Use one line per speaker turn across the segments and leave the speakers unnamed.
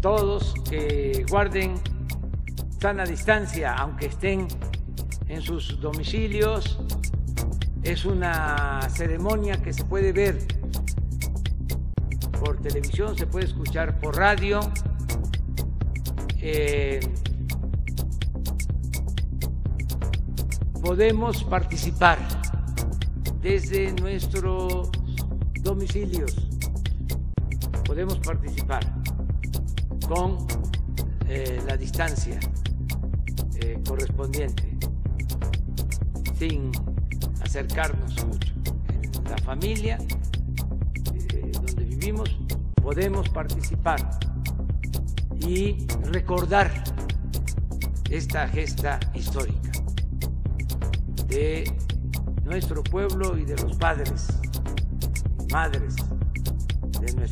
todos que guarden sana distancia, aunque estén en sus domicilios. Es una ceremonia que se puede ver por televisión, se puede escuchar por radio. Eh, podemos participar desde nuestros domicilios, podemos participar con eh, la distancia eh, correspondiente, sin acercarnos mucho. En la familia eh, donde vivimos podemos participar y recordar esta gesta histórica de nuestro pueblo y de los padres madres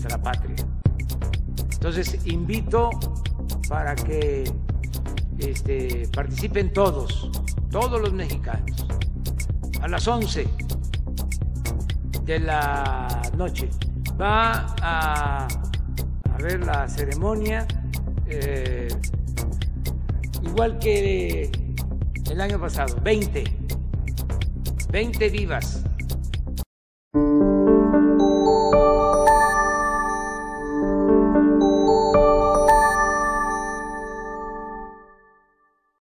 nuestra patria. Entonces invito para que este, participen todos, todos los mexicanos, a las 11 de la noche. Va a, ver la ceremonia, eh, igual que el año pasado, 20 20 vivas